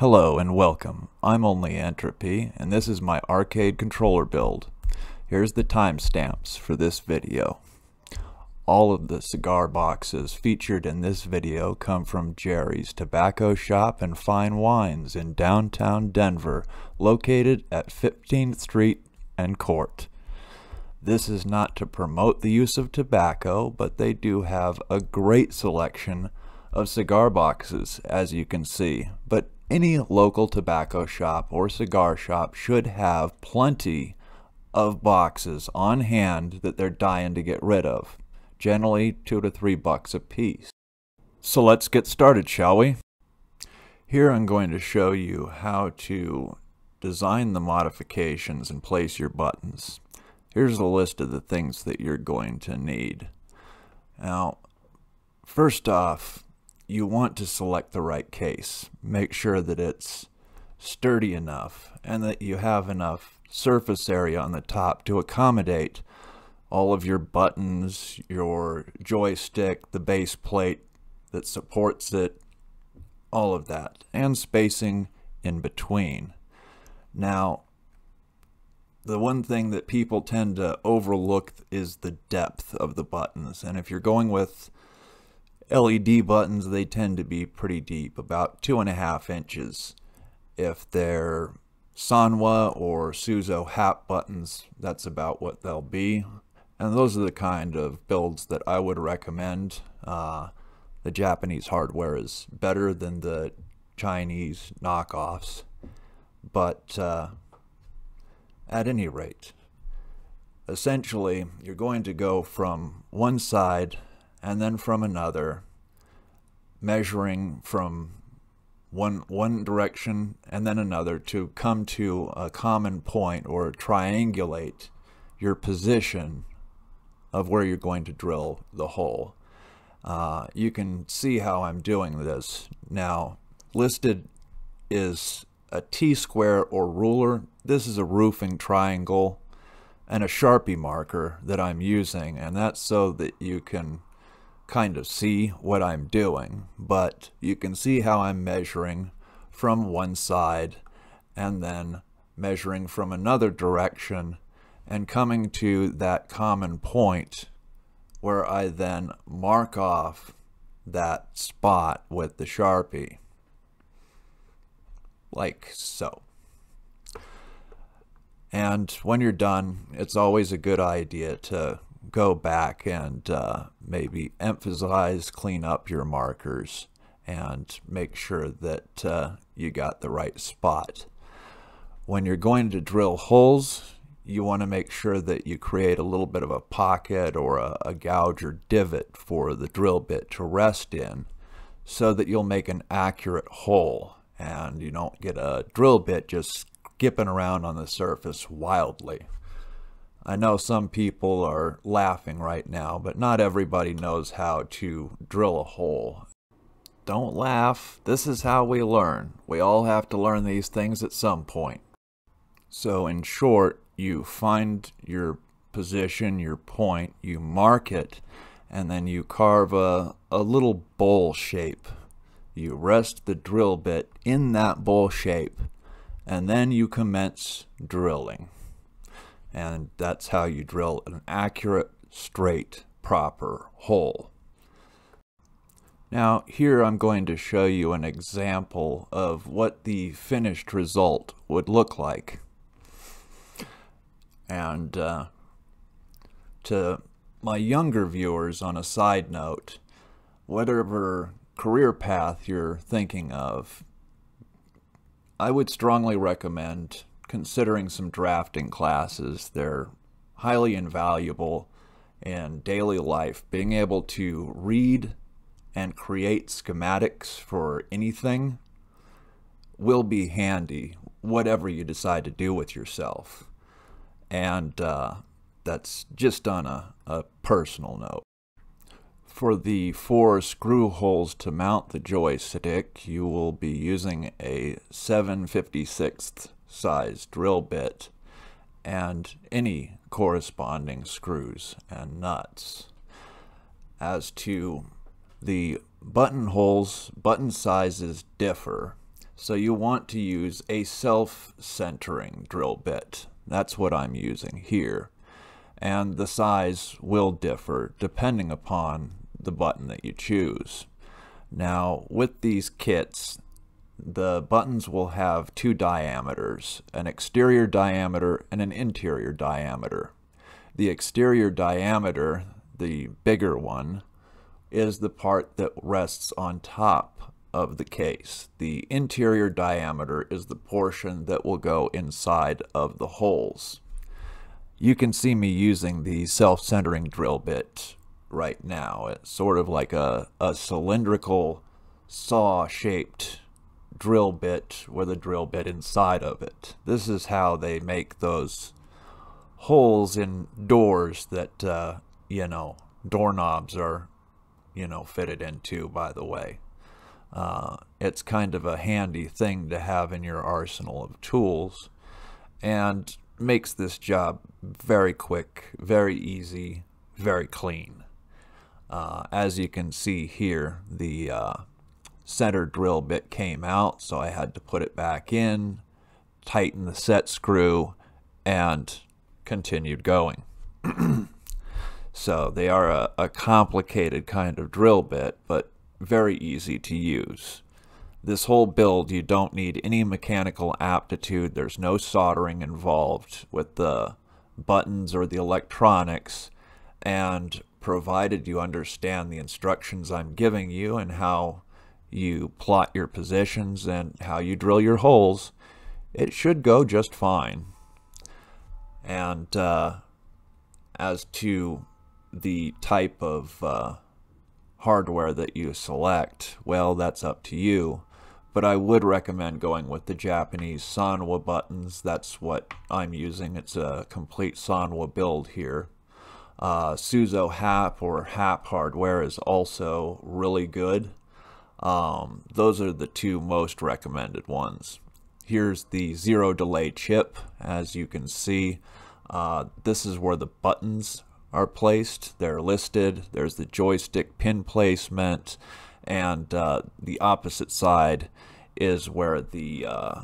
Hello and welcome. I'm Only Entropy, and this is my arcade controller build. Here's the timestamps for this video. All of the cigar boxes featured in this video come from Jerry's Tobacco Shop and Fine Wines in downtown Denver, located at 15th Street and Court. This is not to promote the use of tobacco, but they do have a great selection of cigar boxes, as you can see. But any local tobacco shop or cigar shop should have plenty of boxes on hand that they're dying to get rid of generally two to three bucks a piece. So let's get started, shall we? Here I'm going to show you how to design the modifications and place your buttons. Here's a list of the things that you're going to need. Now, first off, you want to select the right case. Make sure that it's sturdy enough and that you have enough surface area on the top to accommodate all of your buttons, your joystick, the base plate that supports it, all of that, and spacing in between. Now, the one thing that people tend to overlook is the depth of the buttons. And if you're going with LED buttons, they tend to be pretty deep, about two and a half inches. If they're Sanwa or Suzo HAP buttons, that's about what they'll be. And those are the kind of builds that I would recommend. Uh, the Japanese hardware is better than the Chinese knockoffs. But uh, at any rate, essentially, you're going to go from one side and then from another, measuring from one one direction and then another to come to a common point or triangulate your position of where you're going to drill the hole. Uh, you can see how I'm doing this. Now, listed is a T-square or ruler. This is a roofing triangle and a Sharpie marker that I'm using, and that's so that you can kind of see what I'm doing, but you can see how I'm measuring from one side and then measuring from another direction and coming to that common point where I then mark off that spot with the Sharpie, like so. And when you're done, it's always a good idea to go back and uh, maybe emphasize, clean up your markers, and make sure that uh, you got the right spot. When you're going to drill holes, you want to make sure that you create a little bit of a pocket or a, a, gouge or divot for the drill bit to rest in so that you'll make an accurate hole and you don't get a drill bit just skipping around on the surface wildly. I know some people are laughing right now, but not everybody knows how to drill a hole. Don't laugh. This is how we learn. We all have to learn these things at some point. So in short, you find your position, your point, you mark it, and then you carve a, a little bowl shape. You rest the drill bit in that bowl shape, and then you commence drilling. And that's how you drill an accurate, straight, proper hole. Now here I'm going to show you an example of what the finished result would look like. And uh, to my younger viewers, on a side note, whatever career path you're thinking of, I would strongly recommend considering some drafting classes. They're highly invaluable in daily life. Being able to read and create schematics for anything will be handy, whatever you decide to do with yourself and uh, that's just on a, a personal note. For the four screw holes to mount the joystick, you will be using a 756th size drill bit and any corresponding screws and nuts. As to the button holes, button sizes differ. So you want to use a self-centering drill bit. That's what I'm using here. And the size will differ depending upon the button that you choose. Now, with these kits, the buttons will have two diameters, an exterior diameter and an interior diameter. The exterior diameter, the bigger one, is the part that rests on top of the case. The interior diameter is the portion that will go inside of the holes. You can see me using the self-centering drill bit right now. It's sort of like a, a cylindrical saw-shaped drill bit with a drill bit inside of it. This is how they make those holes in doors that, uh, you know, doorknobs are, you know, fitted into, by the way. Uh, it's kind of a handy thing to have in your arsenal of tools and makes this job very quick, very easy, very clean. Uh, as you can see here, the uh, center drill bit came out, so I had to put it back in, tighten the set screw, and continued going. so they are a, a complicated kind of drill bit, but very easy to use. This whole build, you don't need any mechanical aptitude. There's no soldering involved with the buttons or the electronics. And provided you understand the instructions I'm giving you and how you plot your positions and how you drill your holes, it should go just fine. And uh, as to the type of uh, hardware that you select, well, that's up to you. But I would recommend going with the Japanese Sanwa buttons. That's what I'm using. It's a complete Sanwa build here. Uh, Suzo HAP or HAP hardware is also really good. Um, those are the two most recommended ones. Here's the zero delay chip. As you can see, uh, this is where the buttons are placed. They're listed. There's the joystick pin placement, and uh, the opposite side is where the uh,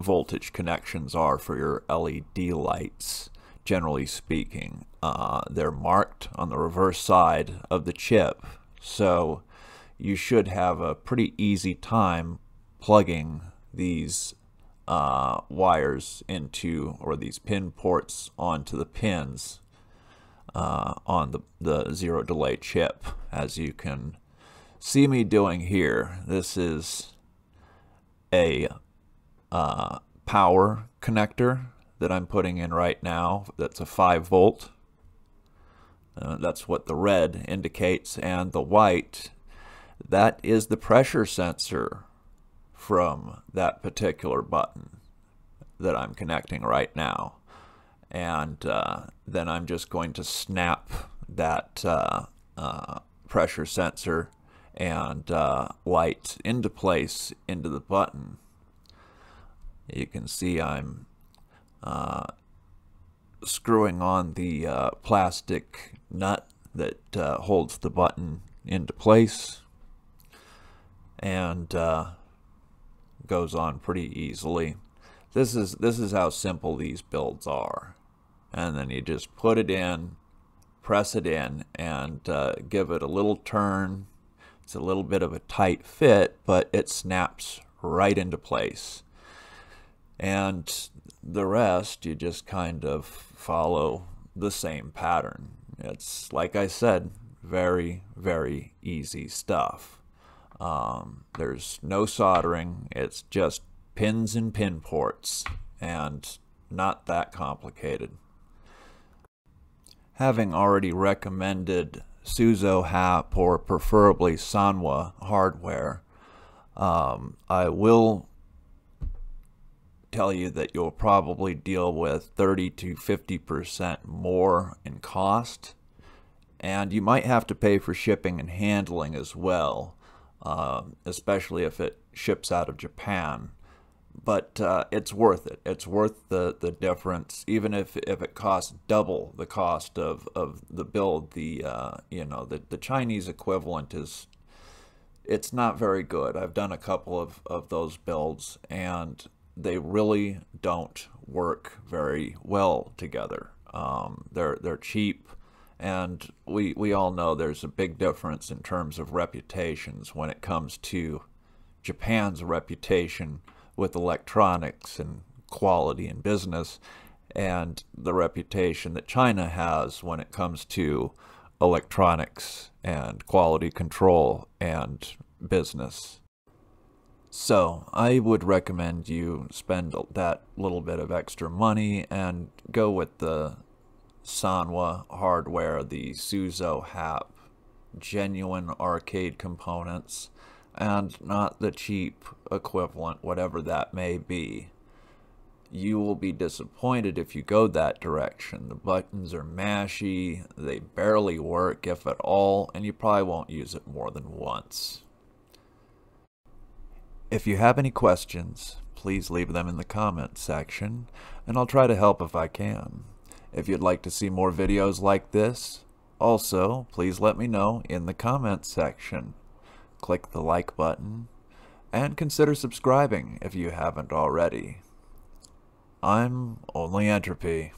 voltage connections are for your LED lights. Generally speaking, uh, they're marked on the reverse side of the chip, so you should have a pretty easy time plugging these uh, wires into, or these pin ports onto the pins uh, on the, the zero delay chip, as you can see me doing here. This is a uh, power connector that I'm putting in right now. That's a 5 volt. Uh, that's what the red indicates, and the white, that is the pressure sensor from that particular button that I'm connecting right now and uh, then I'm just going to snap that uh, uh, pressure sensor and uh, light into place into the button. You can see I'm uh, screwing on the uh, plastic nut that holds the button into place and goes on pretty easily. This is this is how simple these builds are and then you just put it in, press it in, and uh, give it a little turn. It's a little bit of a tight fit, but it snaps right into place. And the rest, you just kind of follow the same pattern. It's, like I said, very, very easy stuff. Um, there's no soldering. It's just pins and pin ports and not that complicated having already recommended Suzo HAP or preferably Sanwa hardware, um, I will tell you that you'll probably deal with 30 to 50% more in cost. And you might have to pay for shipping and handling as well, uh, especially if it ships out of Japan but uh, it's worth it. It's worth the, the difference, even if, if it costs double the cost of, of the build. The uh, you know the, the Chinese equivalent is it's not very good. I've done a couple of, of those builds and they really don't work very well together. Um, they're they're cheap, and we we all know there's a big difference in terms of reputations when it comes to Japan's reputation with electronics and quality in business, and the reputation that China has when it comes to electronics and quality control and business. So, I would recommend you spend that little bit of extra money and go with the Sanwa hardware, the Suzo HAP, genuine arcade components, and not the cheap equivalent, whatever that may be. You will be disappointed if you go that direction. The buttons are mashy, they barely work, if at all, and you probably won't use it more than once. If you have any questions, please leave them in the comments section, and I'll try to help if I can. If you'd like to see more videos like this, also, please let me know in the comments section. Click the like button, and consider subscribing if you haven't already. I'm Only Entropy.